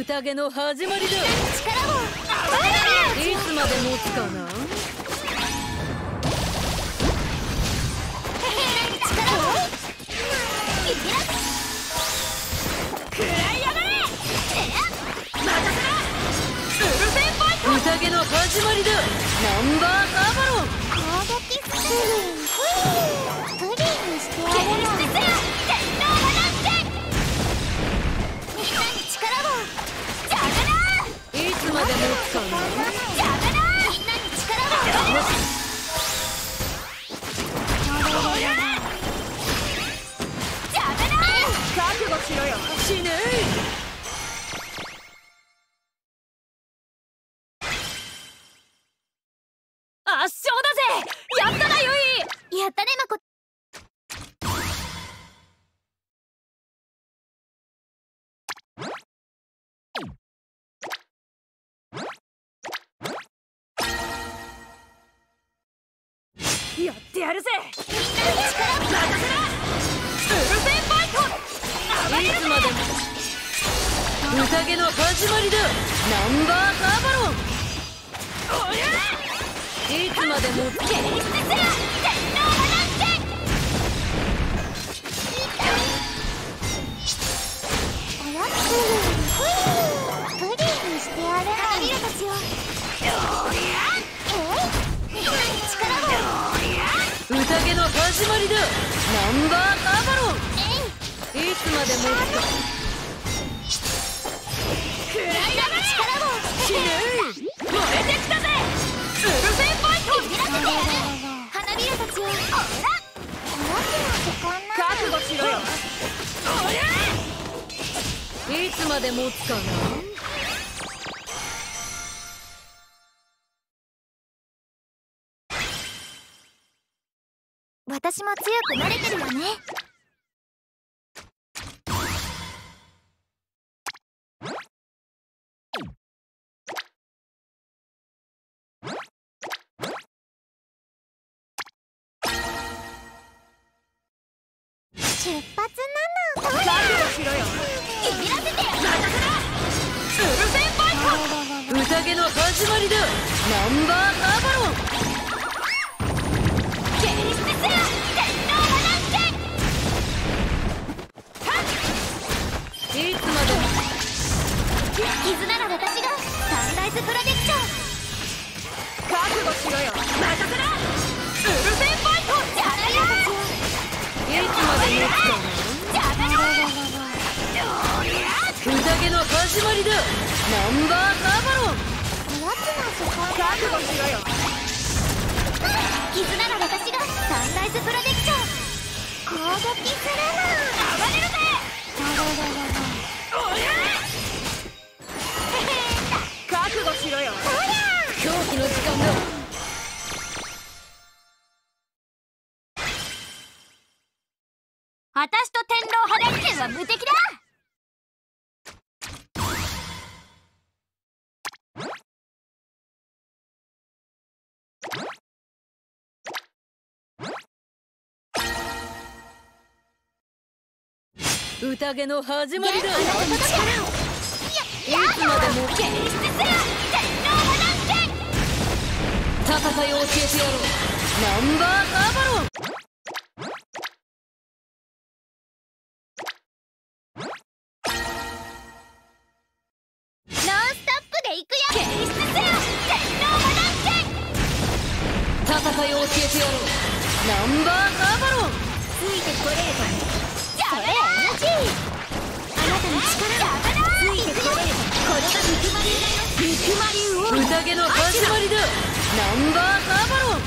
宴の始まりだ。力をいつまで持つかな？宴の始まりだナンバーアバロン攻撃スリンプリンしてやるの天皇話やったねまこやってやるぜ。みんなに力を任せ。なウルフェンバイト。いつまでも。宴の始まりだ。ナンバーアバロン。おりゃいつまでもおやつプリンプリンにしてやる花びらたちをえいみんなに力を宴の始まりだナンバーアバロンえいいつまで持つかみんなに力を死ねい燃えてきたぜウルフェンバイトビビらせてやる花びらたちをほらおやつの時間な覚悟しろよおりゃいつまで持つかな？私も強くなれてるよね。出発なの。覚悟しろよビビらせてやるウルフェンバイト宴の始まりだナンバーアバロンケリステスラ天皇話いつまでも絆なら私がサンライズプロジェクション始まりだ。ナンバーアバロン。おやつの時間覚悟しろよ。絆なら私がサンライズプロジェクション。攻撃するな。暴れる宴の始まりだあなたの力をいつまでも天皇戦いを教えてやろうナンバーアバロンいを教えてやろうナンバーアバロンついてこれるか宴の始まりだナンバーアバロン。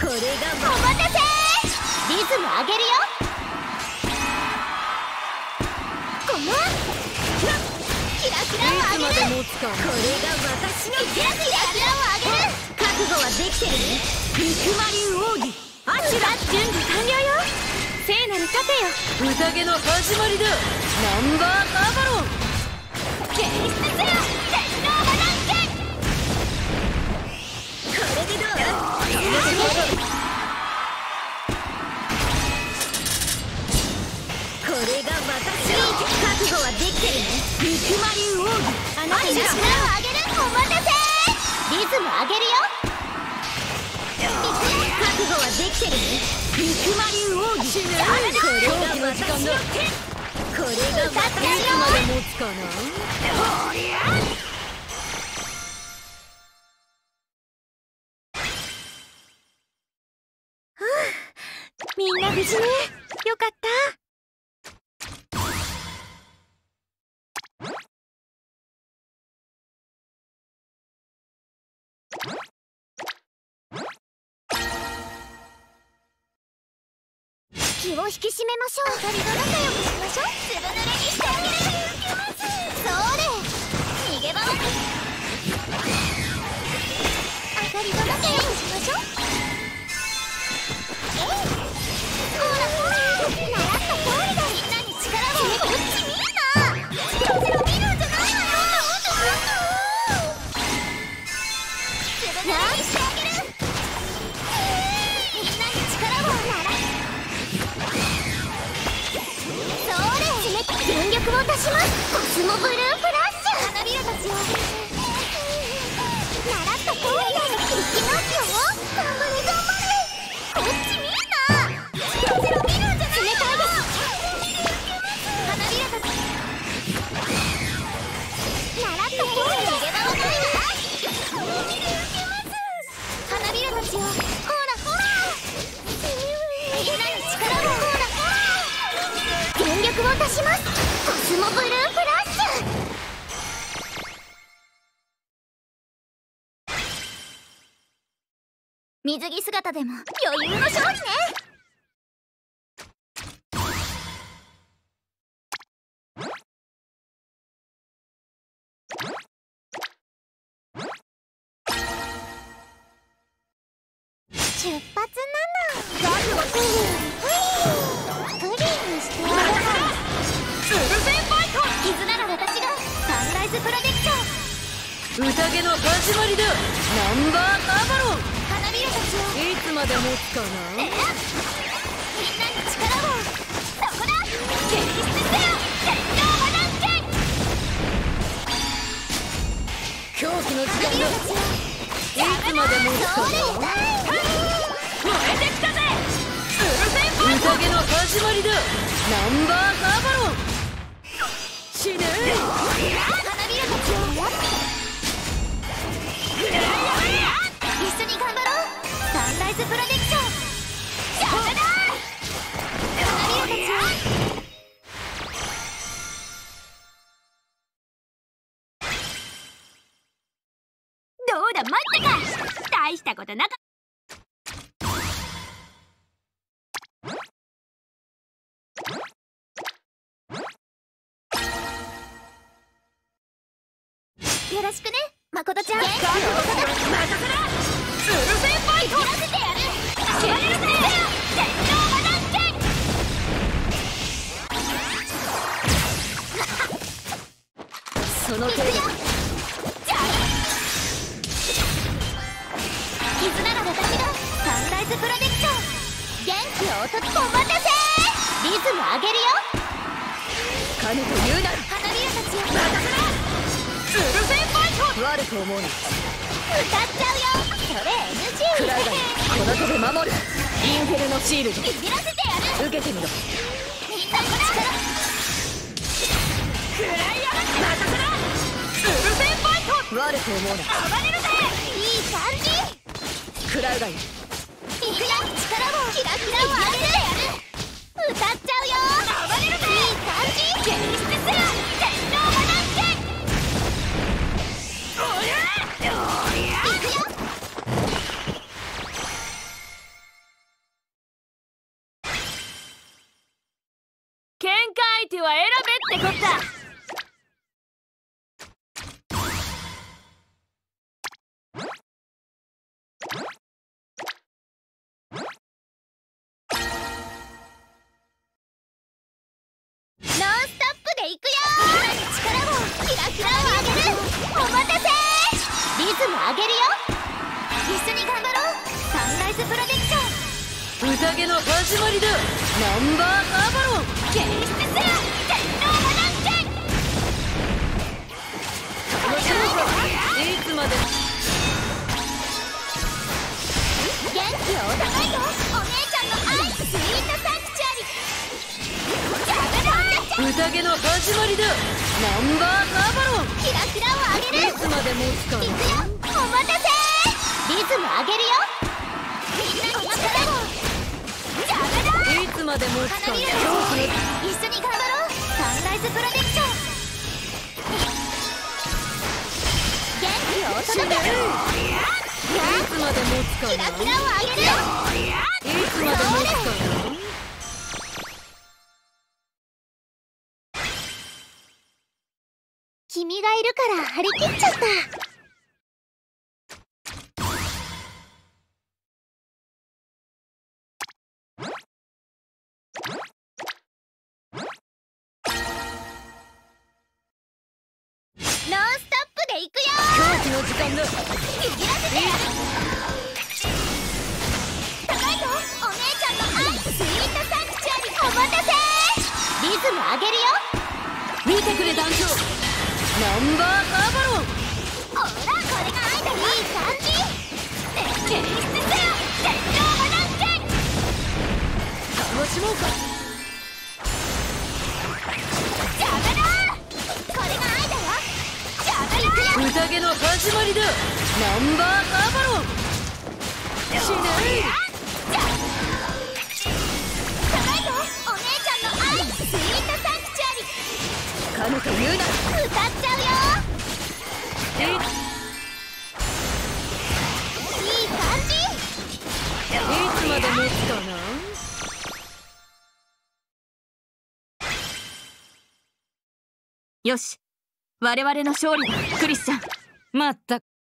これがお待たせリズム上げるよ。ごまキラキラを上げる。これが私のキラキラを上げる。覚悟はできてるね。ビクマリ奥義。アシュラ準備完了よ聖なる盾よ。宴の始まりだ。ナンバーアバロン。ケリステスラ天皇これでどうこれが私の覚悟きてるね。肉まりあなたに力を上げるお待たせ。リズム上げるより奥義これが私の手これがまたいつまで持つかな。おりゃ気を引き締めましょう。二人と仲良くしましょう。ずぶ濡れにしてあげるそれ。逃げ場は。あかりと仲良くしましょう。えいら全力を出しますコスモブルーフラッシュ。水着姿でも余裕の勝利ね。出発なのサンライズプロテクション。宴の始まりだ。ナンバーカーバロン。花びらたちをいつまで持つかなみんなに力を。そこだ激出せよ狂気の時間だいつまで持つかな燃えてきたぜ。宴の始まりだ。ナンバーカーバロン。死ねどうだ待ったか。大したことなかった。よろしくね。誠ちゃん。らせてやる暴れるぜ天井和断剣その程度じゃあ絆なら私がサンライズプロテクション元気を。落とすお待たせリズム上げるよ金と言うな悪く思うな歌っちゃうよそれ NG クライガーこの手で守る。インフェルノシールドビビらせてやる。受けてみろみんなの力食らいやがって任せなウルフェンファイト悪く思うな暴れる。ぜいい感じ食らうがいいいくよ力をキラキラを上げてやる。歌っちゃうよ暴れる。ぜいい感じ現実せよライズプロテクション。宴の始まりだ。ナンバーカーバロンリジャガ宴の始まりだナンバーカーバロンキラキラをあげるいつまで持つかいくよお待たせリズム上げるよ。つまで持つか花びら狂気の一緒に頑張ろうサンライズプロテクション元気をお届けいつまで持つかなキラキラをあげるいつまで持つかな君がいるから張り切っちゃった。時間だ。ビビらせてやる高いよお姉ちゃんの愛スイートサンクチュアリお待たせ。リズム上げるよ。見てくれ団長。ナンバーカーバロン。ほらこれが愛だいい感じ。演出せよ天井マナンケン楽しもうか始まりだ。ナンバーカーバロン。死ね高いよお姉ちゃんの愛スイートサンクチュアリかのと言うな歌っちゃうよいいい感じいつまで持つかなよし我々の勝利だクリスチャンまったく。